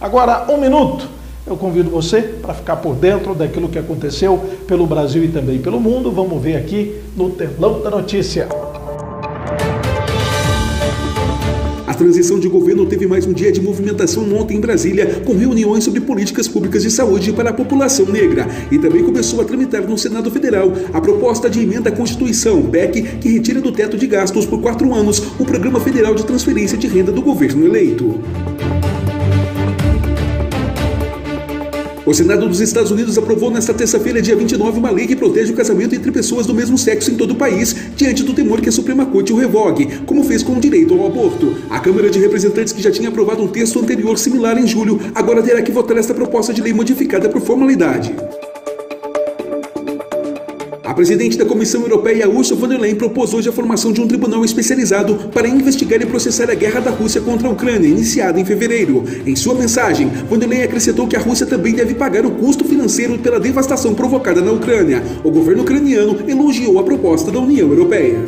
Agora, um minuto. Eu convido você para ficar por dentro daquilo que aconteceu pelo Brasil e também pelo mundo. Vamos ver aqui no telão da notícia. transição de governo teve mais um dia de movimentação ontem em Brasília, com reuniões sobre políticas públicas de saúde para a população negra. E também começou a tramitar no Senado Federal a proposta de emenda à Constituição, PEC, que retira do teto de gastos por quatro anos o Programa Federal de Transferência de Renda do governo eleito. O Senado dos Estados Unidos aprovou nesta terça-feira, dia 29, uma lei que protege o casamento entre pessoas do mesmo sexo em todo o país, diante do temor que a Suprema Corte o revogue, como fez com o direito ao aborto. A Câmara de Representantes, que já tinha aprovado um texto anterior similar em julho, agora terá que votar esta proposta de lei modificada por formalidade. A presidente da Comissão Europeia, Ursula von der Leyen, propôs hoje a formação de um tribunal especializado para investigar e processar a guerra da Rússia contra a Ucrânia, iniciada em fevereiro. Em sua mensagem, von der Leyen acrescentou que a Rússia também deve pagar o custo financeiro pela devastação provocada na Ucrânia. O governo ucraniano elogiou a proposta da União Europeia.